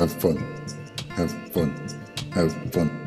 Have fun. Have fun. Have fun.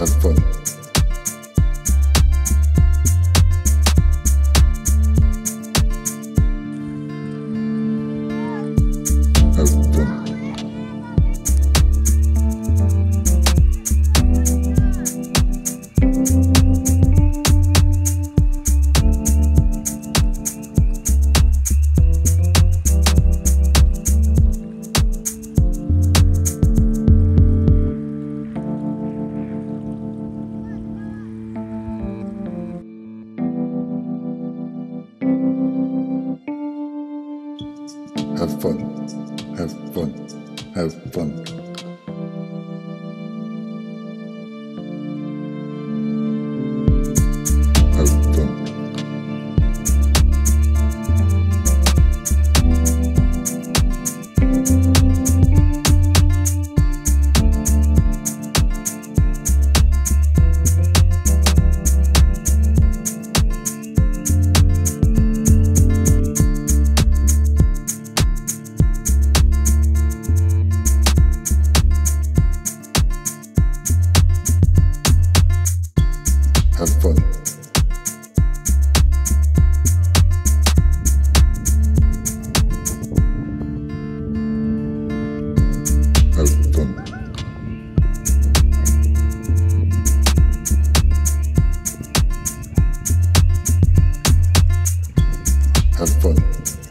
Have fun. Have fun. Have fun. Have fun. Have fun.